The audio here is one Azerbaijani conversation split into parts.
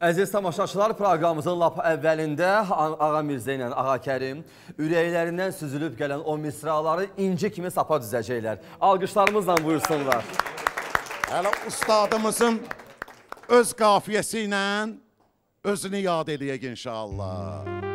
Əziz tamaşaçılar, proqramımızın lap əvvəlində Ağa Mirzə ilə Ağa Kərim ürəklərindən süzülüb gələn o misraları inci kimi sapa düzəcəklər. Alqışlarımızla buyursunlar. Hələ ustadımızın öz qafiyəsi ilə özünü yad eləyək inşallah.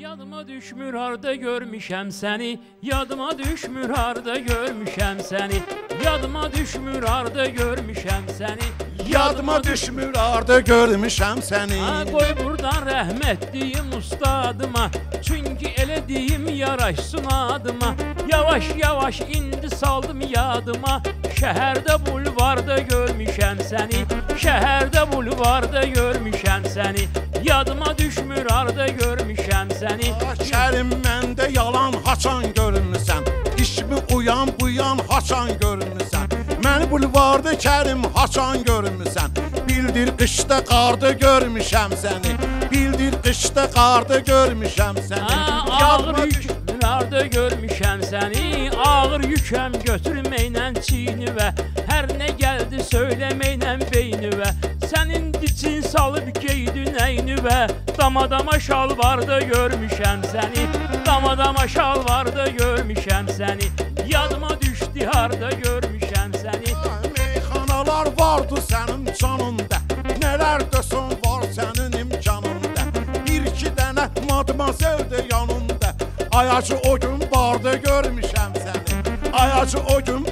Yadıma düşmür harda görmüşəm səni Yadıma düşmür harda görmüşəm səni Yadıma düşmür harda görmüşəm səni Yadıma düşmür arda görmüşəm səni. Ha, qoy burdan rəhmət deyim ustadıma. Çünki elə deyim yaraşsın adıma. Yavaş yavaş indi saldım yadıma. Şəhərdə bulvarda görmüşəm səni Şəhərdə bulvarda görmüşəm səni Yadıma düşmür harda görmüşəm səni Ah, Kərim məndə yalan haçan görünmüsən. İşmi uyan buyan haçan görünmüsən. Məni bulvarda Kərim haçan görünmüsən. Bildir qışda qarda görmüşəm səni. Bildir qışda qarda görmüşəm səni. Ağır düş- yük harda görmüşəm səni Ağır yükəm götürməklə çiynivə Hər nə gəldi söyləməklə beynivə Sənin dicin salıb geydin əynivə Damadama şalvarda görmüşəm səni Damadama şalvarda görmüşəm səni Yadıma düşdü harda görmüşəm səni Meyxanalar vardı sənin canında. Nələr desən var sənin imkanında. Bir iki dənə madmazel də yanında Ayacı o gün barda görmüşəm səni Ayacı o gün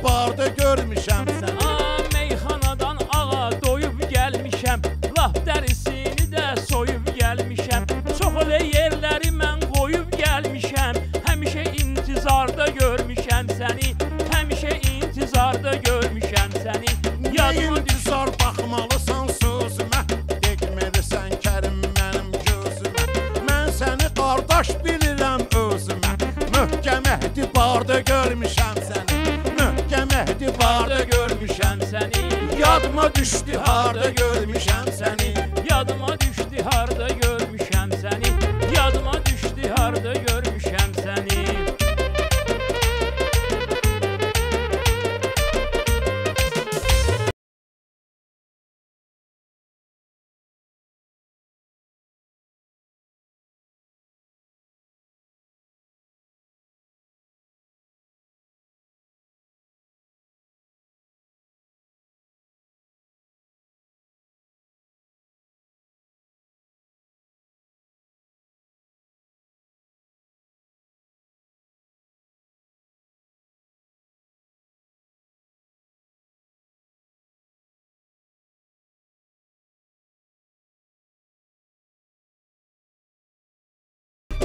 barda görmüşəm səni. Möhkəm əhdi barda görmüşəm səni. Yadıma düşdü harda görmüşəm səni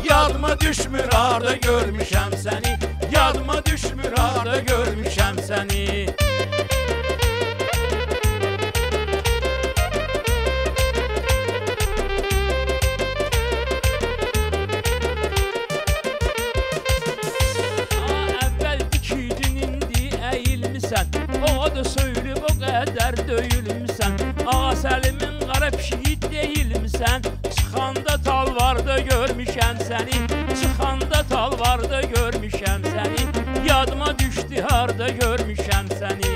Yadıma düşmür harda görmüşəm səni Yadıma düşmür harda görmüşəm səni da söylüb o qədər döyülmüsən Ağa Səlimin qara pişiyi deyilmisən Çıxanda görmüşəm səni. Yadıma düşdü harda görmüşəm səni.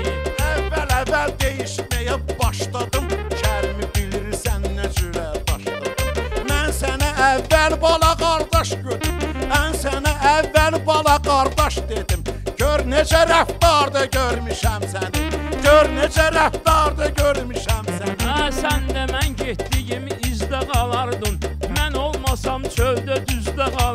Əvvəl-əvvəl deyişməyə başladım. Kərimi bilirsən nə cürə başladım. Mən sənə əvvəl bala qardaş gördüm. Mən sənə əvvəl bala qardaş dedim. Gör necə rəftarda görmüşəm səni. Gör necə rəftarda görmüşəm səni. Hə, sən də mən getdiyim izdə qalardın. Mən olmasam çöldə düzdə qalardın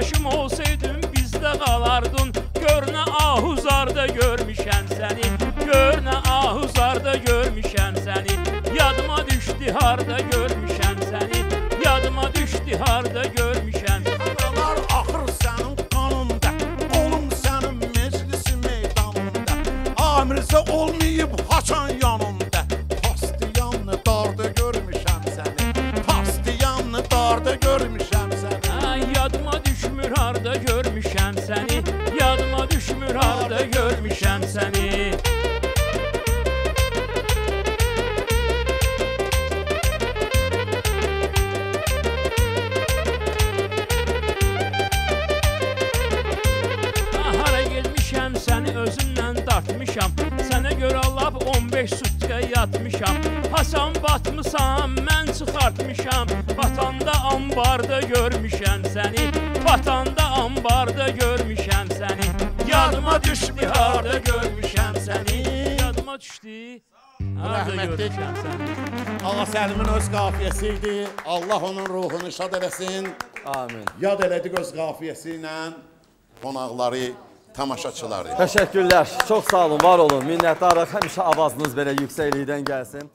Qardaşım olsaydın bizdə qalardın Gör nə ahuzarda görmüşəm səni Gör nə ahuzarda görmüşəm səni Yadıma düşdü harda görmüşəm səni Yadıma düşdü harda görmüşəm səni Ha, Hara getmişəm səni özümlə dartmışam. Sənə görə lap 10 15 sutka yatmışam. Hasan batmısan mən çıxartmışam. Batanda ambarda görmüşəm səni. Batanda ambarda görmüşəm Yadıma düşdü harda görmüşəm səni Yadıma düşdü harda görmüşəm səni Ağa Səlimin öz qafiyəsi idi. Allah onun ruhunu şad eləsin. Amin. Yad elədik öz qafiyəsi ilə qonaqları, tamaşaçıları. Təşəkkürlər. Çox sağ olun, var olun. Minnətdarıq. Həmişə avazınız belə yüksəklikdən gəlsin.